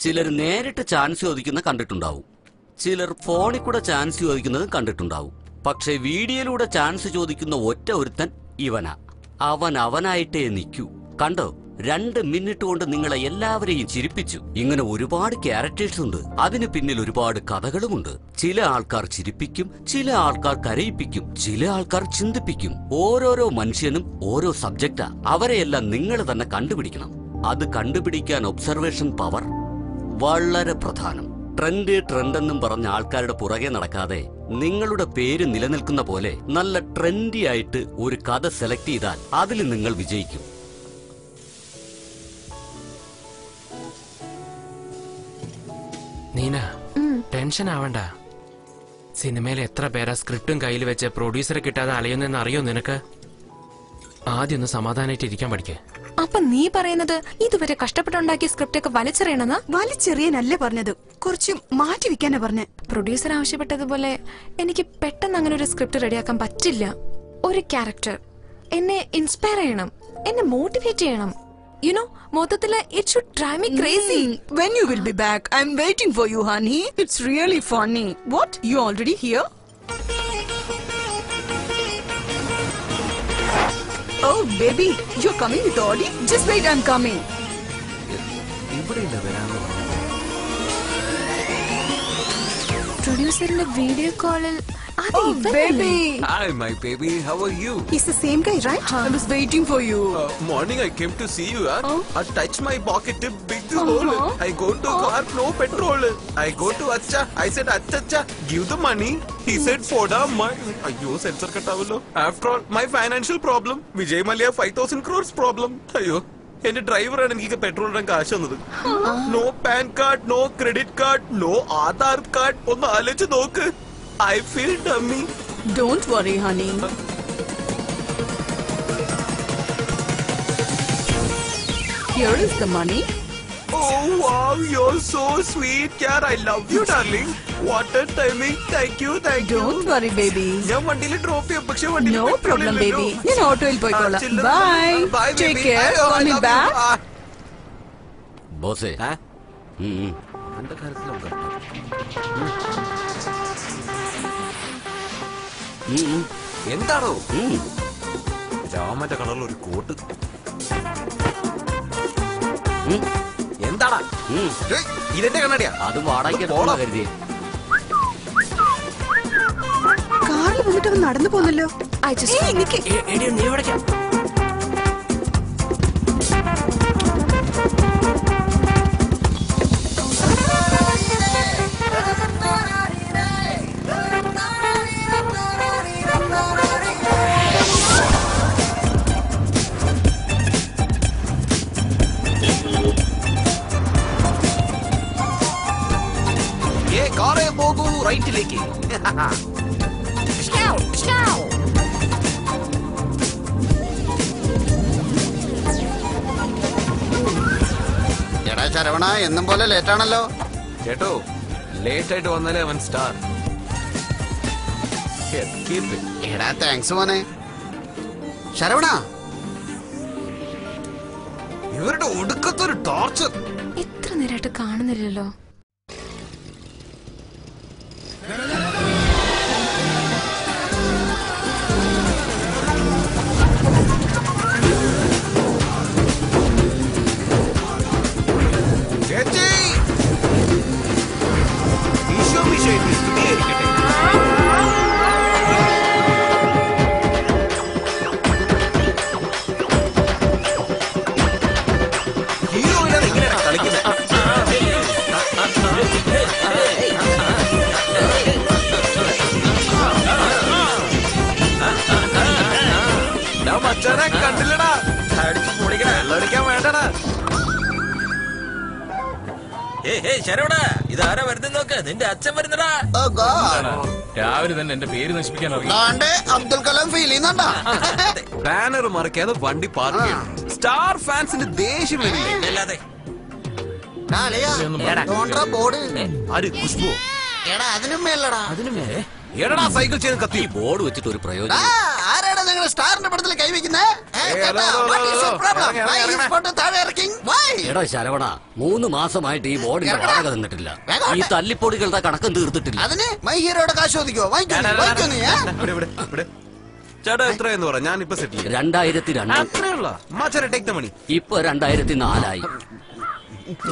ചിലർ നേരിട്ട് ചാൻസ് ചോദിക്കുന്ന കണ്ടിട്ടുണ്ടാവും. ചിലർ ഫോണിൽ കൂടെ ചാൻസ് ചോദിക്കുന്നത് കണ്ടിട്ടുണ്ടാവും. പക്ഷെ വീഡിയോയിലൂടെ ചാൻസ് ചോദിക്കുന്ന ഒറ്റ ഒരുത്തൻ ഇവനാ. അവൻ അവനായിട്ടേ നിൽക്കൂ. കണ്ടോ? രണ്ട് മിനിറ്റ് കൊണ്ട് നിങ്ങളെ എല്ലാവരെയും ചിരിപ്പിച്ചു. ഇങ്ങനെ ഒരുപാട് ക്യാരക്ടേഴ്സ് ഉണ്ട്. അതിന് പിന്നിൽ ഒരുപാട് കഥകളുമുണ്ട്. ചില ആൾക്കാർ ചിരിപ്പിക്കും ചില ആൾക്കാർ കരയിപ്പിക്കും ചില ആൾക്കാർ ചിന്തിപ്പിക്കും. ഓരോരോ മനുഷ്യനും ഓരോ സബ്ജക്റ്റാ. അവരെയെല്ലാം നിങ്ങൾ തന്നെ കണ്ടുപിടിക്കണം. അത് കണ്ടുപിടിക്കാൻ ഒബ്സർവേഷൻ പവർ വളരെ പ്രധാനം. ട്രെൻഡ് ട്രെൻഡ് എന്നും പറഞ്ഞ ആൾക്കാരുടെ പുറകെ നടക്കാതെ നിങ്ങളുടെ പേര് നിലനിൽക്കുന്ന പോലെ നല്ല ട്രെൻഡി ആയിട്ട് ഒരു കഥ സെലക്ട് ചെയ്താൽ അതിൽ നിങ്ങൾ വിജയിക്കും. നീന ടെൻഷൻ ആവണ്ട സിനിമയിൽ എത്ര പേരാ സ്ക്രിപ്റ്റും കയ്യിൽ വെച്ച് പ്രൊഡ്യൂസറെ കിട്ടാതെ അലയുന്നെന്ന് അറിയോ നിനക്ക്? ആദ്യം ഒന്ന് സമാധാനായിട്ട് ഇരിക്കാൻ പഠിക്കേ. അപ്പൊ നീ പറയുന്നത് ഇതുവരെ കഷ്ടപ്പെട്ടുണ്ടാക്കിയ സ്ക്രിപ്റ്റ് ഒക്കെ വലിച്ചെറിയണമെന്നാ? വലിച്ചെറിയാനല്ലേ പറഞ്ഞത്. കുറച്ച് മാറ്റി വെക്കാനാ പറഞ്ഞ. പ്രൊഡ്യൂസർ ആവശ്യപ്പെട്ടതുപോലെ എനിക്ക് പെട്ടെന്ന് അങ്ങനെ ഒരു സ്ക്രിപ്റ്റ് റെഡിയാക്കാൻ പറ്റില്ല. ഒരു ക്യാരക്ടർ. എന്നെ ഇൻസ്പയർ ചെയ്യണം. എന്നെ മോട്ടിവേറ്റ് ചെയ്യണം. യുനോ മൊത്തത്തില് it should drive me crazy When you will be back? I'm waiting for you, honey. It's really funny. What? You already here? Oh, baby, you're coming with Audi? Just wait, I'm coming. ഇവിടെയില്ല വരാന്ന് പ്രൊഡ്യൂസറിന്റെ video കോളിൽ Oh, baby. Hi, my baby. How are you? He's the same guy, right? I was waiting for you. Uh, morning I came to see you. Huh? Oh. I touch my pocket, big Uh-huh. hole. I go to car, no petrol. I go to Acha. I said Acha Acha, give the money. He said Foda my. Ayyo, sensor katavalo. After all, my financial problem. Vijay Malia 5000 crores problem. Ayyo. എന്റെ ഡ്രൈവറാണ് എനിക്ക് petrol ഇടാൻ കാശ് തന്നത് no PAN card no credit card no Aadhaar card ഒന്ന് ആലോചിച്ച് നോക്ക് I feel dummy. Don't worry, honey. Here is the money. Oh wow, you're so sweet, Kyar. I love you, darling. What a timing. Thank you, thank you. Don't worry, baby. ഞാൻ വണ്ടിയിൽ drop ചെയ്യാം പക്ഷെ വണ്ടിയിൽ No problem, baby. ഞാൻ ഓട്ടോയിൽ പോയിക്കോളാം. ആ, Bye. Bye, Take baby. care. Bye, oh, Call I me back. you. back. Hmm. ബോസേ the ഉം, ഉം. എന്റെ കാര്യത്തിലുണ്ട്. എന്താണോ. രാമന്റെ കളറിൽ ഒരു കോട്ട്. എന്താടാ? ഇതെന്റെ കണ്ണടിയാ. അത് വാടകയ്ക്ക് കരുതി കാറിൽ വന്നിട്ട് അവൻ നടന്നു പോന്നല്ലോ. നീ എവിടേക്കാ? റൈറ്റിലേക്ക്. എടാ ശരവണ എന്നും പോലെ ലേറ്റ് ആണല്ലോ. കേട്ടോ ലേറ്റ് ആയിട്ട് വന്നാലേ അവൻ സ്റ്റാർ എടാ താങ്ക്സ് മോനെ. ശരവണ. ഇവരുടെ ഒടുക്കത്തൊരു ടോർച്ചർ ഇത്ര നേരമായിട്ട് കാണുന്നില്ലല്ലോ. ശരവണ വരുന്നത് നോക്ക്? നിന്റെ അച്ഛൻ വരുന്നടാ. Oh God. രാവിലെ തന്നെ എന്റെ പേര് നശിപ്പിക്കാൻ ഇറങ്ങി. ദാണ്ടെ അബ്ദുൽ കലാം ഫീൽ ചെയ്യുന്നുണ്ടാ ബാനർ മറക്കാതെ വണ്ടി പാർക്ക് ചെയ്യണം. സ്റ്റാർ ഫാൻസിന്റെ ദേഷ്യം വരില്ലേ? അല്ലാതെ ബോർഡ് ആര്? ഖുഷ്ബു. എടാ അതിനും മേലടാ. എടാ സൈക്കിൾ ചെയ്ത് കത്തി. ബോർഡ് വെച്ചിട്ട് ഒരു പ്രയോജനം ആ, നിങ്ങൾ ഇങ്ങനെ സ്റ്റാറിന്റെ പടത്തിൽ കൈവയ്ക്കുന്നേ? ഏയ്, ഹലോ, ഹലോ, ഹലോ. ഇറങ്ങ്, ഇറങ്ങ്, ഇറങ്ങ്. താഴെ ഇറക്കി? Why? എടാ ശരവണ മൂന്ന് മാസമായിട്ട് ഈ ബോർഡിന്റെ. വാടക തന്നിട്ടില്ല ഈ തല്ലിപ്പൊടികളുടെ കണക്കം തീർത്തിട്ടില്ല. അതിന് മൈ ഹീറോയുടെ കാശ് ചോദിക്കോ ചേട്ടാ എത്രയെന്ന് പറ. ഞാൻ സെറ്റിൽ രണ്ടായിരത്തി രണ്ട് ഇപ്പൊ രണ്ടായിരത്തി നാലായി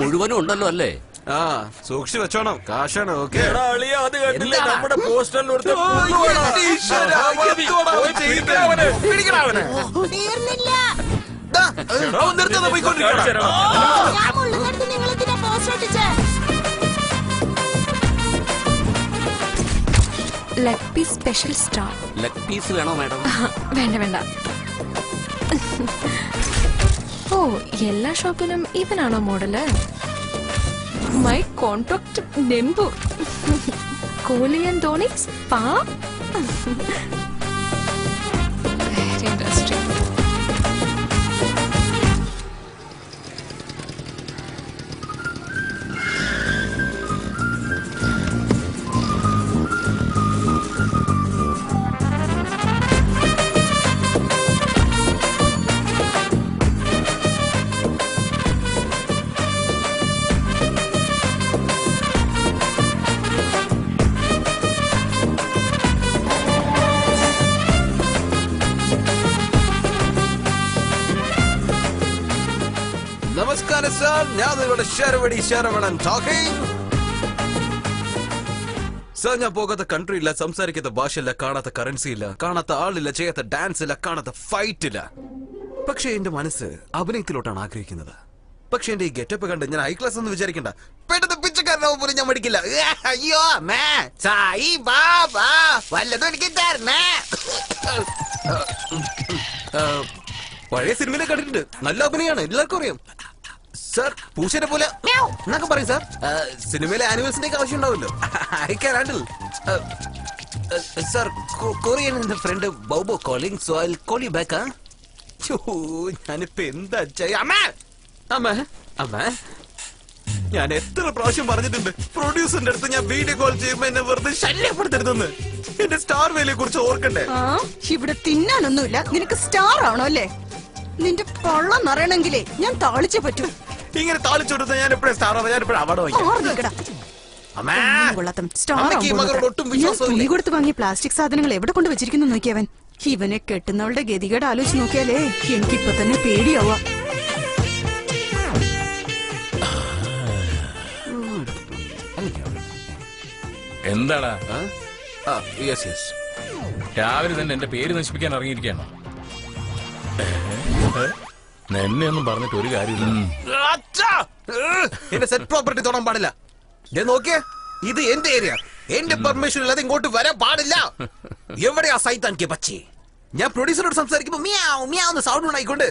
മുഴുവനും ഉണ്ടല്ലോ അല്ലേ? ആ സൂക്ഷിച്ചു വെച്ചോണം. കാശാണ് ഓക്കെ. എടാ അളിയ അത് കണ്ടില്ല? നമ്മുടെ പോസ്റ്ററിൽ തീർന്നില്ല ഞാൻ നിങ്ങൾ ഇതിനെ post ഒട്ടിച്ചേ leg piece special star leg piece വേണോ മാഡം? വേണ്ട വേണ്ട. ഓ എല്ലാ ഷോപ്പിലും ഇവനാണോ മോഡൽ മൈ കോൺട്രാക്ട് നെമ്പു കോലിയൻ ആൻഡ് പാ ഞാൻ നിങ്ങളുടെ ശരവടി ശരവണൻ ടോക്കിംഗ് സർ ഞാൻ പോകാത്ത കൺട്രി ഇല്ല സംസാരിക്കാത്ത ഭാഷയില്ല കാണാത്ത കറൻസി ഇല്ല കാണാത്ത ആളില്ല ചെയ്യാത്ത ഡാൻസ് ഇല്ല കാണാത്ത ഫൈറ്റ് ഇല്ല. പക്ഷേ എന്റെ മനസ്സ് അഭിനയത്തിലോട്ടാണ് ആഗ്രഹിക്കുന്നത്. പക്ഷെ എന്റെ ഈ ഗെറ്റപ്പ് കണ്ട് ഞാൻ ഹൈ ക്ലാസ് എന്ന് വിചാരിക്കണ്ട. പെട്ടെന്ന് പിച്ചക്കാരനാവും പോലും ഞാൻ മടിക്കില്ല. അയ്യോ മേ ചായി ബാബാ വല്ലതും എനിക്ക് തരണേ പഴയ സിനിമയിലെ കണ്ടിട്ടുണ്ട്. നല്ല അഭിനയാണ് എല്ലാവർക്കും അറിയാം. സാർ പൂച്ചനെ പോലെ എന്നൊക്കെ പറയും സാർ സിനിമയിലെ ആനിമൽസിന്റെ ഒക്കെ ആവശ്യം ഉണ്ടാവില്ലോ I can handle sir Korean എന്റെ friend ബൗബോ calling so I call you back ഞാനിപ്പോ എന്താ ചെയ്യാ? അമ്മ! അമ്മ? അമ്മേ? ഞാൻ എത്ര പ്രാവശ്യം പറഞ്ഞിട്ടുണ്ട് പ്രൊഡ്യൂസറിന്റെ അടുത്ത് ഞാൻ വീഡിയോ കോൾ ചെയ്യുമ്പോ എന്നെ വെറുതെ ശല്യപ്പെടുത്തരുതെന്ന്. എന്റെ സ്റ്റാർ വേലയെ കുറിച്ച് ഓർക്കണ്ടേ? ഇവിടെ തിന്നാനൊന്നുമില്ല. നിനക്ക് സ്റ്റാർ ആണോ അല്ലേ? നിന്റെ പള്ളം നിറയണമെങ്കിലേ ഞാൻ താളിച്ചേ പറ്റൂ. ഇങ്ങനെ താളിച്ചോടുത്ത ഞാൻ എപ്പോഴും സ്റ്റാർ ഞാൻ എപ്പോഴും അവാർഡ്? തുണി കൊടുത്ത് വാങ്ങിയ പ്ലാസ്റ്റിക് സാധനങ്ങൾ എവിടെ കൊണ്ട് വെച്ചിരിക്കുന്നു നോക്കിയവൻ? ഇവനെ കെട്ടുന്നവളുടെ ഗതികേട് ആലോചിച്ച് നോക്കിയാലേ എനിക്കിപ്പൊ തന്നെ പേടിയാവാ എന്താടാ? രാവിലെ തന്നെ എന്റെ പേര് നശിപ്പിക്കാൻ ഇറങ്ങിയിരിക്കുകയാണോ? എന്നെ ഒന്നും പറഞ്ഞിട്ട് ഒരു കാര്യമില്ല എന്റെ സെറ്റ് പ്രോപ്പർട്ടി തൊടാൻ പാടില്ല. ഞാൻ നോക്കിയേ ഇത് എന്റെ ഏരിയ എന്റെ പെർമിഷൻ ഇല്ലാതെ ഇങ്ങോട്ട് വരാൻ പാടില്ല. എവിടെയാ സൈത്താൻ കെ പച്ചി? ഞാൻ പ്രൊഡ്യൂസറോട് സംസാരിക്കുമ്പോ മിയാവ് മിയാവുന്ന എന്ന് സൗണ്ട് ഉണ്ടായിക്കൊണ്ട്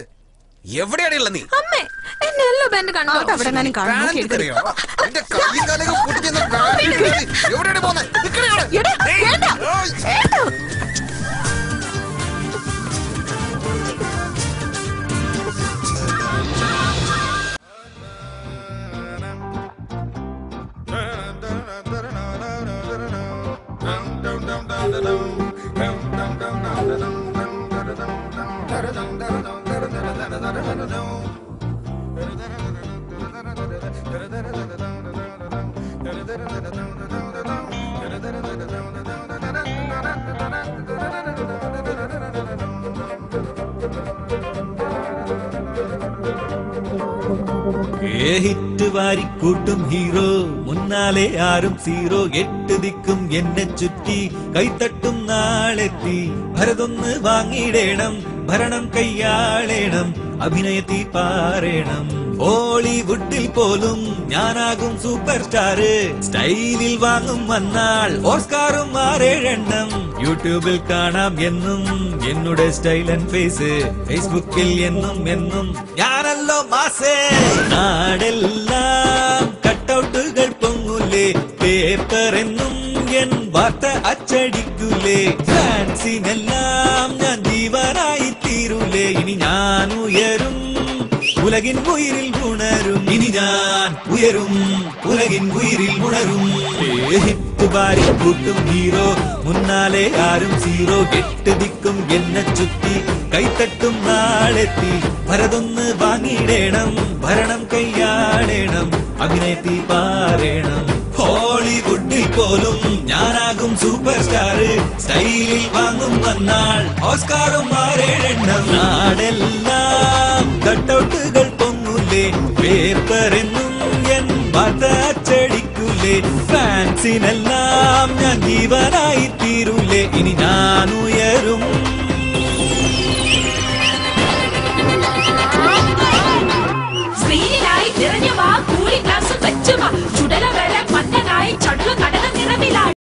എവിടെയാണ് ഉള്ളത് നീ? അമ്മേ എന്നെ എല്ലോ ബാൻഡ് കണ്ടോ? അവിടെ ഞാൻ കാണാൻ കാണും. കറിയോ? എന്റെ കാലൊക്കെ. എവിടെയാണ് പോകുന്നത് നിക്കടി അവിടെ. എടാ, ഏയ്. ഏ ഹിറ്റ് വാരിക്കൂട്ടും ഹീറോ. മുന്നാലെ ആരും സീറോ. എട്ട് ദിക്കും എന്നെ ചുറ്റി കൈത്തട്ടും നാളെത്തി. ഭരതൊന്ന് വാങ്ങിയിടേണം ഭരണം കൈയാളേണം അഭിനയത്തി പാറേണം. ബോളിവുഡിൽ പോലും ഞാനാകും സൂപ്പർ സ്റ്റാർ സ്റ്റൈലിൽ വാങ്ങും വന്നാൽ ഓസ്കാറും ആറേഴെണ്ണം. യൂട്യൂബിൽ കാണാം എന്നും എന്നുടെ സ്റ്റൈൽ ആൻഡ് ഫേസ്. ഫേസ്ബുക്കിൽ എന്നും എന്നും ഞാനല്ലോ മാസേ. നാടെല്ലാം കട്ടൗട്ടുകൾ പൊങ്ങൂലേ. പേപ്പർ എന്നും എൻ വാർത്ത അച്ചടിക്കൂലേ. ഫാൻസിനെല്ലാം ഞാൻ ജീവനായി തീരൂലേ. ഇനി ഞാൻ ഉയരും ഉലകിൻ ഉയിരിൽ ഉണരും. ഇനി ഞാൻ ഉയരും. ഉലകിൻ ഉയിരിൽ ഉണരും. ഹിറ്റ് ബാരി കൂട്ടും ഹീറോ. മുന്നാലെ ആരും സീറോ. എട്ട് ദിക്കും എന്നെ ചുറ്റി. കൈത്തട്ടും നാളെത്തി. ഭരതൊന്ന് വാങ്ങിയിടേണം. ഭരണം കൈയാടേണം. അഭിനയത്തി പാറേണം ഹോളിവുഡിൽ പോലും ഞാനാകും സൂപ്പർ സ്റ്റാർ സ്റ്റൈലിൽ വാങ്ങും വന്നാൾ. ഓസ്കാറും മാറേഴെണ്ണം നാടെല്ലാം കട്ടൗട്ടുകൾ പൊങ്ങൂലേ. പേപ്പർ എന്നും എൻ വാർത്ത അച്ചടിക്കൂലേ ഫാൻസിനെല്ലാം ഞാൻ ജീവനായി തീരൂലേ. ഇനി ഞാൻ ഉയരും.